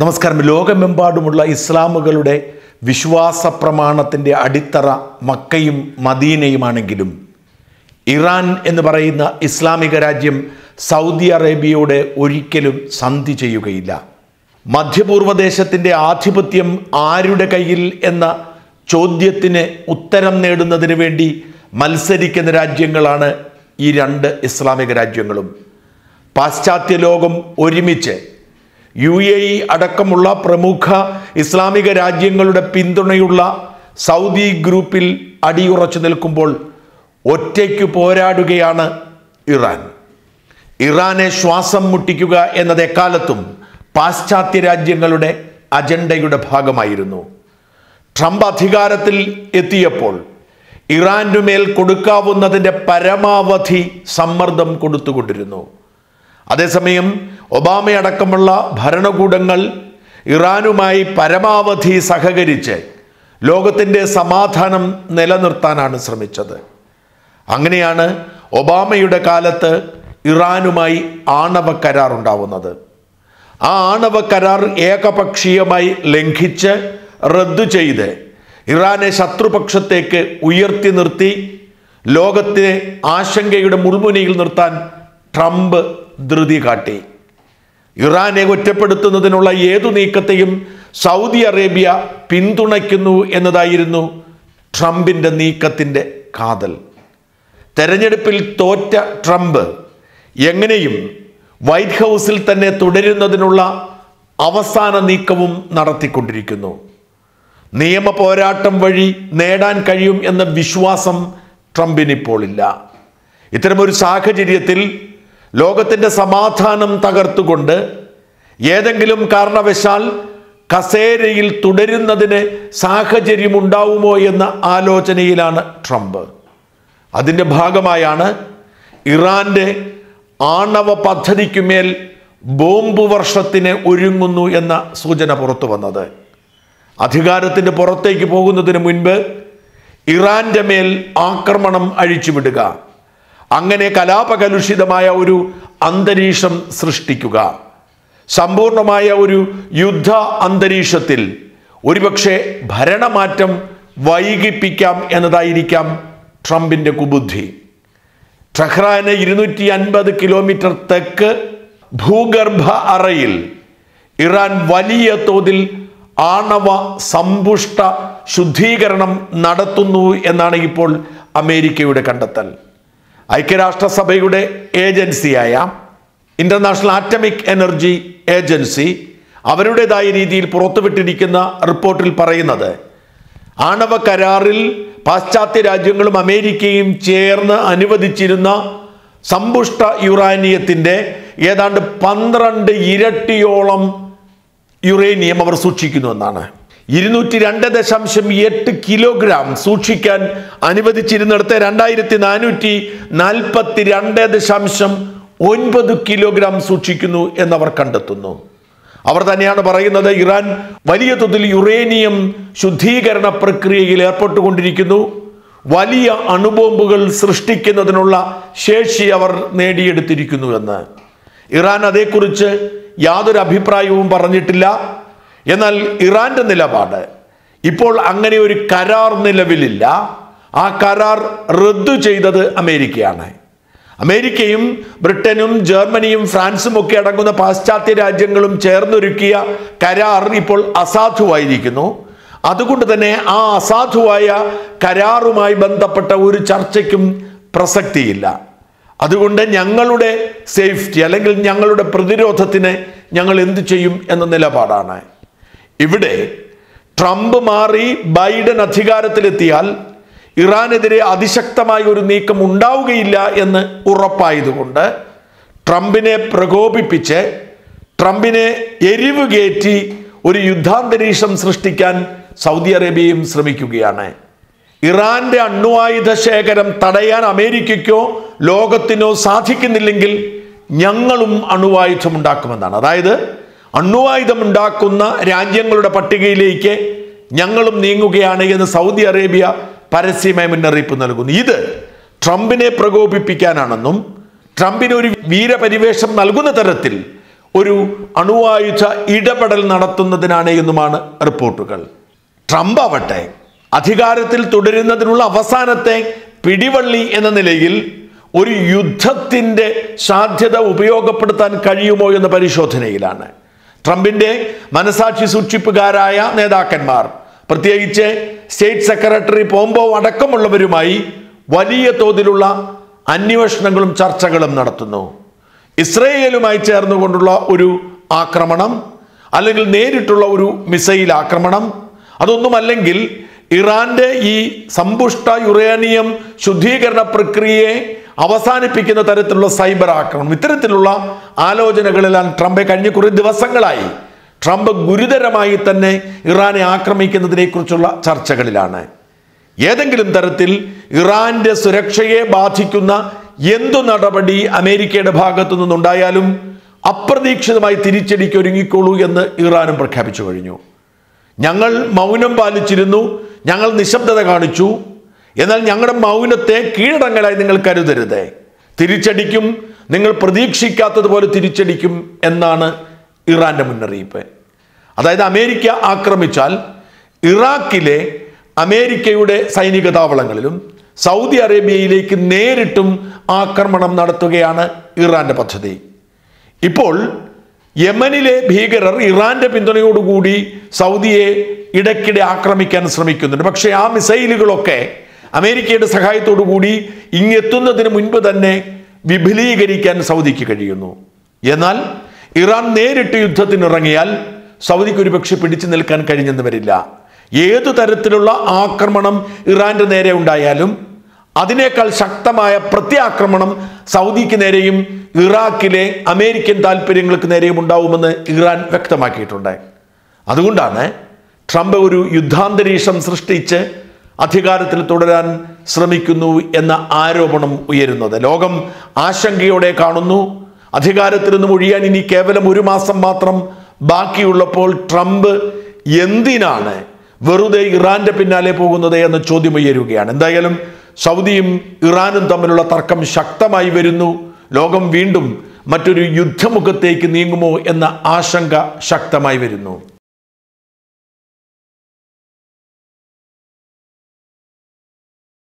നമസ്കാരം. ലോകമെമ്പാടുമുള്ള ഇസ്ലാമുകളുടെ വിശ്വാസ പ്രമാണത്തിന്റെ അടിത്തറ മക്കയും മദീനയുമാണെങ്കിലും ഇറാൻ എന്ന് പറയുന്ന ഇസ്ലാമിക രാജ്യം സൗദി അറേബ്യയോട് ഒരിക്കലും സന്ധി ചെയ്യുകയില്ല. മധ്യപൂർവദേശത്തിന്റെ ആധിപത്യം ആരുടെ കയ്യിൽ എന്ന ചോദ്യത്തിന് ഉത്തരം നേടുന്നതിന് വേണ്ടി മത്സരിക്കുന്ന രാജ്യങ്ങളാണ് ഈ രണ്ട് ഇസ്ലാമിക രാജ്യങ്ങളും. പാശ്ചാത്യ ലോകം ഒരുമിച്ച് യു എ ഇ അടക്കമുള്ള പ്രമുഖ ഇസ്ലാമിക രാജ്യങ്ങളുടെ പിന്തുണയുള്ള സൗദി ഗ്രൂപ്പിൽ അടിയുറച്ചു നിൽക്കുമ്പോൾ ഒറ്റയ്ക്ക് പോരാടുകയാണ് ഇറാൻ. ഇറാനെ ശ്വാസം മുട്ടിക്കുക എന്നത് എക്കാലത്തും പാശ്ചാത്യ രാജ്യങ്ങളുടെ അജണ്ടയുടെ ഭാഗമായിരുന്നു. ട്രംപ് അധികാരത്തിൽ എത്തിയപ്പോൾ ഇറാന്റെ മേൽ കൊടുക്കാവുന്നതിന്റെ പരമാവധി സമ്മർദ്ദം കൊടുത്തുകൊണ്ടിരുന്നു. അതേസമയം ഒബാമയടക്കമുള്ള ഭരണകൂടങ്ങൾ ഇറാനുമായി പരമാവധി സഹകരിച്ച് ലോകത്തിന്റെ സമാധാനം നിലനിർത്താനാണ് ശ്രമിച്ചത്. അങ്ങനെയാണ് ഒബാമയുടെ കാലത്ത് ഇറാനുമായി ആണവ കരാർ ഉണ്ടാവുന്നത്. ആ ആണവ കരാർ ഏകപക്ഷീയമായി ലംഘിച്ച് റദ്ദു ചെയ്ത് ഇറാനെ ശത്രുപക്ഷത്തേക്ക് ഉയർത്തി നിർത്തി ലോകത്തെ ആശങ്കയുടെ മുൾമുനയിൽ നിർത്താൻ ട്രംപ് ധൃതി കാട്ടി. ഇറാനെ ഒറ്റപ്പെടുത്തുന്നതിനുള്ള ഏതു നീക്കത്തെയും സൗദി അറേബ്യ പിന്തുണയ്ക്കുന്നു എന്നതായിരുന്നു ട്രംപിന്റെ നീക്കത്തിന്റെ കാതൽ. തെരഞ്ഞെടുപ്പിൽ തോറ്റ ട്രംപ് എങ്ങനെയും വൈറ്റ് ഹൗസിൽ തന്നെ തുടരുന്നതിനുള്ള അവസാന നീക്കവും നടത്തിക്കൊണ്ടിരിക്കുന്നു. നിയമ പോരാട്ടം വഴി നേടാൻ കഴിയും എന്ന വിശ്വാസം ട്രംപിനിപ്പോൾ ഇല്ല ഇത്തരമൊരു സാഹചര്യത്തിൽ ലോകത്തിന്റെ സമാധാനം തകർത്തുകൊണ്ട് ഏതെങ്കിലും കാരണവശാൽ കസേരയിൽ തുടരുന്നതിന് സാഹചര്യമുണ്ടാവുമോ എന്ന ആലോചനയിലാണ് ട്രംപ്. അതിന്റെ ഭാഗമായാണ് ഇറാന്റെ ആണവ പദ്ധതിക്കുമേൽ ബോംബ് വർഷത്തിന് ഒരുങ്ങുന്നു എന്ന സൂചന പുറത്തു വന്നത്. അധികാരത്തിന്റെ പുറത്തേക്ക് പോകുന്നതിന് മുൻപ് ഇറാന്റെ മേൽ ആക്രമണം അഴിച്ചുവിടുക. അങ്ങനെ കലാപകലുഷിതമായ ഒരു അന്തരീക്ഷം സൃഷ്ടിക്കുക. സമ്പൂർണമായ ഒരു യുദ്ധ അന്തരീക്ഷത്തിൽ ഒരുപക്ഷെ ഭരണമാറ്റം വൈകിപ്പിക്കാം എന്നതായിരിക്കാം ട്രംപിന്റെ കുബുദ്ധി. ടെഹ്റാന് ഇരുന്നൂറ്റി അൻപത് കിലോമീറ്റർ തെക്ക് ഭൂഗർഭ അറയിൽ ഇറാൻ വലിയ തോതിൽ ആണവ സമ്പുഷ്ട ശുദ്ധീകരണം നടത്തുന്നു എന്നാണ് ഇപ്പോൾ അമേരിക്കയുടെ കണ്ടെത്തൽ. ഐക്യരാഷ്ട്രസഭയുടെ ഏജൻസിയായ ഇന്റർനാഷണൽ ആറ്റമിക് എനർജി ഏജൻസി അവരുടേതായ രീതിയിൽ പുറത്തുവിട്ടിരിക്കുന്ന റിപ്പോർട്ടിൽ പറയുന്നത് ആണവ കരാറിൽ പാശ്ചാത്യ രാജ്യങ്ങളും അമേരിക്കയും ചേർന്ന് അനുവദിച്ചിരുന്ന സമ്പുഷ്ട യുറാനിയത്തിന്റെ ഏതാണ്ട് പന്ത്രണ്ട് ഇരട്ടിയോളം യുറേനിയം അവർ സൂക്ഷിക്കുന്നു എന്നാണ്. ഇരുന്നൂറ്റി രണ്ട് ദശാംശം എട്ട് കിലോഗ്രാം സൂക്ഷിക്കാൻ അനുവദിച്ചിരുന്നിടത്ത് രണ്ടായിരത്തി നാനൂറ്റി നാൽപ്പത്തി രണ്ട് ദശാംശം ഒൻപത് കിലോഗ്രാം സൂക്ഷിക്കുന്നു എന്നവർ കണ്ടെത്തുന്നു. അവർ തന്നെയാണ് പറയുന്നത് ഇറാൻ വലിയ തോതിൽ യുറേനിയം ശുദ്ധീകരണ പ്രക്രിയയിൽ ഏർപ്പെട്ടുകൊണ്ടിരിക്കുന്നു. വലിയ അണുബോംബുകൾ സൃഷ്ടിക്കുന്നതിനുള്ള ശേഷി അവർ നേടിയെടുത്തിരിക്കുന്നു എന്ന്. ഇറാൻ അതേക്കുറിച്ച് യാതൊരു അഭിപ്രായവും പറഞ്ഞിട്ടില്ല. എന്നാൽ ഇറാന്റെ നിലപാട്. ഇപ്പോൾ അങ്ങനെ ഒരു കരാർ നിലവിലില്ല. ആ കരാർ റദ്ദു ചെയ്തത് അമേരിക്കയാണ്. അമേരിക്കയും ബ്രിട്ടനും ജർമ്മനിയും ഫ്രാൻസും ഒക്കെ അടങ്ങുന്ന പാശ്ചാത്യ രാജ്യങ്ങളും ചേർന്നൊരുക്കിയ കരാർ ഇപ്പോൾ അസാധുവായിരിക്കുന്നു. അതുകൊണ്ട് തന്നെ ആ അസാധുവായ കരാറുമായി ബന്ധപ്പെട്ട ഒരു ചർച്ചയ്ക്കും പ്രസക്തിയില്ല. അതുകൊണ്ട് ഞങ്ങളുടെ സേഫ്റ്റി അല്ലെങ്കിൽ ഞങ്ങളുടെ പ്രതിരോധത്തിന് ഞങ്ങൾ എന്തു ചെയ്യും എന്ന നിലപാടാണ്. ഇവിടെ ട്രംപ് മാറി ബൈഡൻ അധികാരത്തിലെത്തിയാൽ ഇറാനെതിരെ അതിശക്തമായ ഒരു നീക്കം ഉണ്ടാവുകയില്ല എന്ന് ഉറപ്പായതുകൊണ്ട് ട്രംപിനെ പ്രകോപിപ്പിച്ച് ട്രംപിനെ എരിവ് കയറ്റി ഒരു യുദ്ധാന്തരീക്ഷം സൃഷ്ടിക്കാൻ സൗദി അറേബ്യയും ശ്രമിക്കുകയാണ്. ഇറാന്റെ അണ്വായുധ ശേഖരം തടയാൻ അമേരിക്കയ്ക്കോ ലോകത്തിനോ സാധിക്കുന്നില്ലെങ്കിൽ ഞങ്ങളും അണുവായുധം ഉണ്ടാക്കുമെന്നാണ് അതായത് അണുവായുധം ഉണ്ടാക്കുന്ന രാജ്യങ്ങളുടെ പട്ടികയിലേക്ക് ഞങ്ങളും നീങ്ങുകയാണ് എന്ന് സൗദി അറേബ്യ പരസ്യമായി മുന്നറിയിപ്പ് നൽകുന്നു. ഇത് ട്രംപിനെ പ്രകോപിപ്പിക്കാനാണെന്നും ട്രംപിന് ഒരു വീരപരിവേഷം നൽകുന്ന തരത്തിൽ ഒരു അണുവായുധ ഇടപെടൽ നടത്തുന്നതിനാണ് എന്നുമാണ് റിപ്പോർട്ടുകൾ. ട്രംപ് ആവട്ടെ അധികാരത്തിൽ തുടരുന്നതിനുള്ള അവസാനത്തെ പിടിവള്ളി എന്ന നിലയിൽ ഒരു യുദ്ധത്തിന്റെ സാധ്യത ഉപയോഗപ്പെടുത്താൻ കഴിയുമോ എന്ന പരിശോധനയിലാണ്. ട്രംപിന്റെ മനസാക്ഷി സൂക്ഷിപ്പുകാരായ നേതാക്കന്മാർ പ്രത്യേകിച്ച് സ്റ്റേറ്റ് സെക്രട്ടറി പോംബോ അടക്കമുള്ളവരുമായി വലിയ തോതിലുള്ള അന്വേഷണങ്ങളും ചർച്ചകളും നടത്തുന്നു. ഇസ്രയേലുമായി ചേർന്നുകൊണ്ടുള്ള ഒരു ആക്രമണം അല്ലെങ്കിൽ നേരിട്ടുള്ള ഒരു മിസൈൽ ആക്രമണം അതൊന്നുമല്ലെങ്കിൽ ഇറാന്റെ ഈ സമ്പുഷ്ട യുറേനിയം ശുദ്ധീകരണ പ്രക്രിയയെ അവസാനിപ്പിക്കുന്ന തരത്തിലുള്ള സൈബർ ആക്രമണം. ഇത്തരത്തിലുള്ള ആലോചനകളെല്ലാം ട്രംപെ കഴിഞ്ഞ കുറേ ദിവസങ്ങളായി. ട്രംപ് ഗുരുതരമായി തന്നെ ഇറാനെ ആക്രമിക്കുന്നതിനെ കുറിച്ചുള്ള ചർച്ചകളിലാണ്. ഏതെങ്കിലും തരത്തിൽ ഇറാന്റെ സുരക്ഷയെ ബാധിക്കുന്ന എന്തു നടപടി അമേരിക്കയുടെ ഭാഗത്തു നിന്നുണ്ടായാലും അപ്രതീക്ഷിതമായി തിരിച്ചടിക്ക് ഒരുങ്ങിക്കോളൂ എന്ന് ഇറാനും പ്രഖ്യാപിച്ചു കഴിഞ്ഞു. ഞങ്ങൾ മൗനം പാലിച്ചിരുന്നു. ഞങ്ങൾ നിശബ്ദത കാണിച്ചു. എന്നാൽ ഞങ്ങളുടെ മൗനത്തെ കീഴടങ്ങലായി നിങ്ങൾ കരുതരുത്. തിരിച്ചടിക്കും. നിങ്ങൾ പ്രതീക്ഷിക്കാത്തതുപോലെ തിരിച്ചടിക്കും എന്നാണ് ഇറാന്റെ മുന്നറിയിപ്പ്. അതായത് അമേരിക്ക ആക്രമിച്ചാൽ ഇറാഖിലെ അമേരിക്കയുടെ സൈനിക താവളങ്ങളിലും സൗദി അറേബ്യയിലേക്ക് നേരിട്ടും ആക്രമണം നടത്തുകയാണ് ഇറാന്റെ പദ്ധതി. ഇപ്പോൾ യമനിലെ ഭീകരർ ഇറാന്റെ പിന്തുണയോടുകൂടി സൗദിയെ ഇടയ്ക്കിടെ ആക്രമിക്കാൻ ശ്രമിക്കുന്നുണ്ട്. പക്ഷേ ആ മിസൈലുകളൊക്കെ അമേരിക്കയുടെ സഹായത്തോടു കൂടി ഇങ്ങെത്തുന്നതിന് മുൻപ് തന്നെ വിപുലീകരിക്കാൻ സൗദിക്ക് കഴിയുന്നു. എന്നാൽ ഇറാൻ നേരിട്ട് യുദ്ധത്തിനിറങ്ങിയാൽ സൗദിക്ക് ഒരുപക്ഷെ പിടിച്ചു നിൽക്കാൻ കഴിഞ്ഞെന്ന് വരില്ല ഏതു തരത്തിലുള്ള ആക്രമണം ഇറാന്റെ നേരെ ഉണ്ടായാലും അതിനേക്കാൾ ശക്തമായ പ്രത്യാക്രമണം സൗദിക്ക് നേരെയും ഇറാഖിലെ അമേരിക്കൻ താല്പര്യങ്ങൾക്ക് നേരെയും ഉണ്ടാവുമെന്ന് ഇറാൻ വ്യക്തമാക്കിയിട്ടുണ്ട്. അതുകൊണ്ടാണ് ട്രംപ് ഒരു യുദ്ധാന്തരീക്ഷം സൃഷ്ടിച്ച് അധികാരത്തിൽ തുടരാൻ ശ്രമിക്കുന്നു എന്ന ആരോപണം ഉയരുന്നത്. ലോകം ആശങ്കയോടെ കാണുന്നു. അധികാരത്തിൽ നിന്നും ഒഴിയാൻ ഇനി കേവലം ഒരു മാസം മാത്രം ബാക്കിയുള്ളപ്പോൾ ട്രംപ് എന്തിനാണ് വെറുതെ ഇറാന്റെ പിന്നാലെ പോകുന്നത് എന്ന ചോദ്യം ഉയരുകയാണ്. എന്തായാലും സൗദിയും ഇറാനും തമ്മിലുള്ള തർക്കം ശക്തമായി വരുന്നു. ലോകം വീണ്ടും മറ്റൊരു യുദ്ധമുഖത്തേക്ക് നീങ്ങുമോ എന്ന ആശങ്ക ശക്തമായി വരുന്നു.